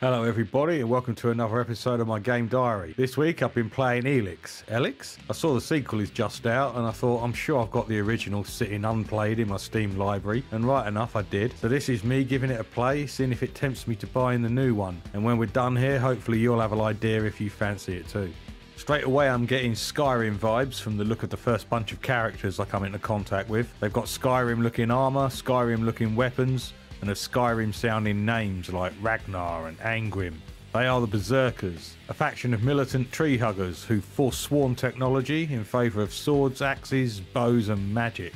Hello, everybody, and welcome to another episode of my game diary. This week I've been playing Elex. Elex? I saw the sequel is just out, and I thought I'm sure I've got the original sitting unplayed in my Steam library, and right enough, I did. So this is me giving it a play, seeing if it tempts me to buying the new one. And when we're done here, hopefully you'll have an idea if you fancy it too. Straight away, I'm getting Skyrim vibes from the look of the first bunch of characters I come into contact with. They've got Skyrim looking armour, Skyrim looking weapons, and have Skyrim sounding names like Ragnar and Angrim. They are the Berserkers, a faction of militant tree huggers who forsworn technology in favour of swords, axes, bows, and magic.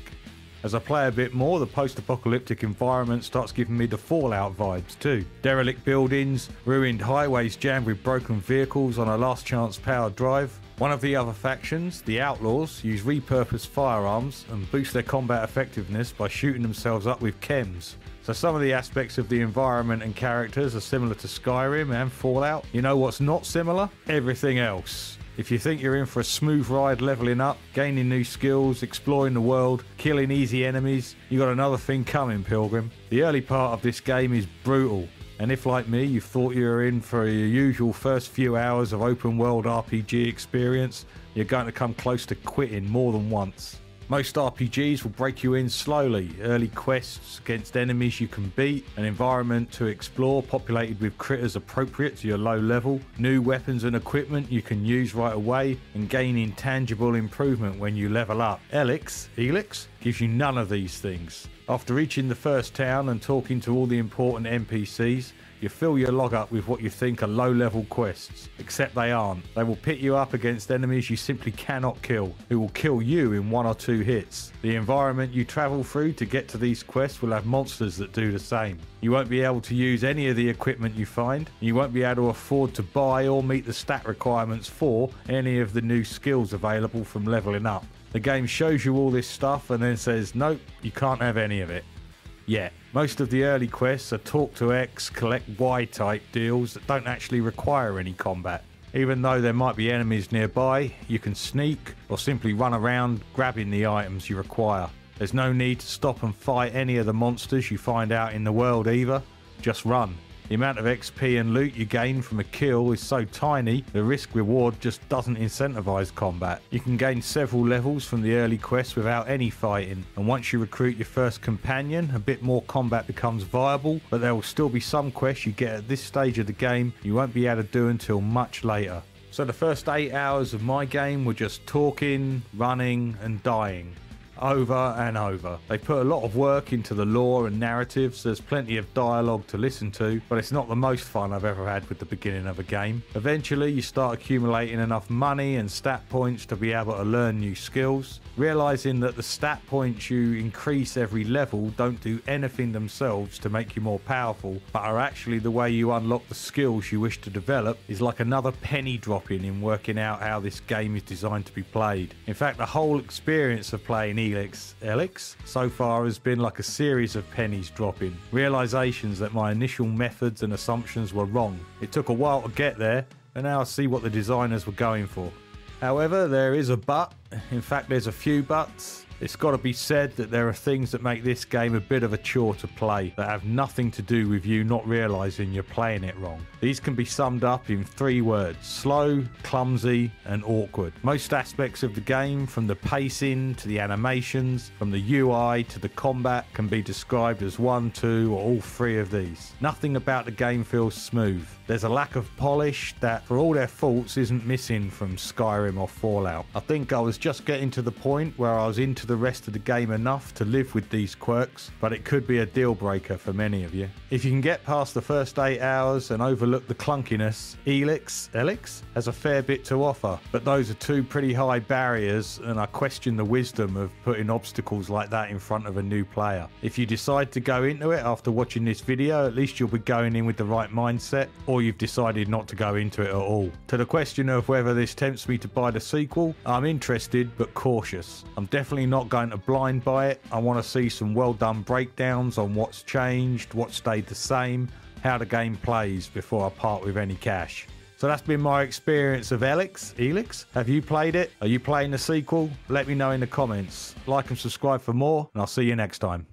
As I play a bit more, the post apocalyptic environment starts giving me the Fallout vibes too. Derelict buildings, ruined highways jammed with broken vehicles on a last chance powered drive. One of the other factions, the Outlaws, use repurposed firearms and boost their combat effectiveness by shooting themselves up with chems. So some of the aspects of the environment and characters are similar to Skyrim and Fallout. You know what's not similar? Everything else. If you think you're in for a smooth ride leveling up, gaining new skills, exploring the world, killing easy enemies, you got another thing coming, Pilgrim. The early part of this game is brutal, and if like me you thought you were in for your usual first few hours of open world RPG experience, you're going to come close to quitting more than once. Most RPGs will break you in slowly. Early quests against enemies you can beat, an environment to explore populated with critters appropriate to your low level, new weapons and equipment you can use right away, and gaining tangible improvement when you level up. Elex, Elex gives you none of these things. After reaching the first town and talking to all the important NPCs, you fill your log up with what you think are low level quests, except they aren't. They will pit you up against enemies you simply cannot kill, who will kill you in one or two hits. The environment you travel through to get to these quests will have monsters that do the same. You won't be able to use any of the equipment you find, you won't be able to afford to buy or meet the stat requirements for any of the new skills available from leveling up. The game shows you all this stuff and then says, nope, you can't have any of it. Yet. Most of the early quests are talk to X, collect Y type deals that don't actually require any combat. Even though there might be enemies nearby, you can sneak or simply run around grabbing the items you require. There's no need to stop and fight any of the monsters you find out in the world either, just run. The amount of XP and loot you gain from a kill is so tiny, the risk reward just doesn't incentivize combat. You can gain several levels from the early quests without any fighting, and once you recruit your first companion, a bit more combat becomes viable, but there will still be some quests you get at this stage of the game you won't be able to do until much later. So the first 8 hours of my game were just talking, running, and dying over and over. They put a lot of work into the lore and narratives. There's plenty of dialogue to listen to, but it's not the most fun I've ever had with the beginning of a game. Eventually, you start accumulating enough money and stat points to be able to learn new skills. Realizing that the stat points you increase every level don't do anything themselves to make you more powerful, but are actually the way you unlock the skills you wish to develop is like another penny dropping in working out how this game is designed to be played. In fact, the whole experience of playing Elex, Elix so far has been like a series of pennies dropping, realizations that my initial methods and assumptions were wrong. It took a while to get there, and now I see what the designers were going for. However, there is a but. In fact, there's a few buts. It's got to be said that there are things that make this game a bit of a chore to play that have nothing to do with you not realizing you're playing it wrong. These can be summed up in three words slow, clumsy, and awkward. Most aspects of the game, from the pacing to the animations, from the UI to the combat, can be described as one, two, or all three of these. Nothing about the game feels smooth. There's a lack of polish that, for all their faults, isn't missing from Skyrim or Fallout. I think I was just getting to the point where I was into the rest of the game enough to live with these quirks, but it could be a deal breaker for many of you. If you can get past the first 8 hours and overlook the clunkiness, Elix, Elix has a fair bit to offer, but those are two pretty high barriers and I question the wisdom of putting obstacles like that in front of a new player. If you decide to go into it after watching this video, at least you'll be going in with the right mindset, or you've decided not to go into it at all. To the question of whether this tempts me to buy the sequel, I'm interested but cautious. I'm definitely not going to blind buy it. I want to see some well done breakdowns on what's changed, what stayed the same, how the game plays before I part with any cash. So that's been my experience of Elix. Elix, have you played it? Are you playing the sequel? Let me know in the comments. Like and subscribe for more, and I'll see you next time.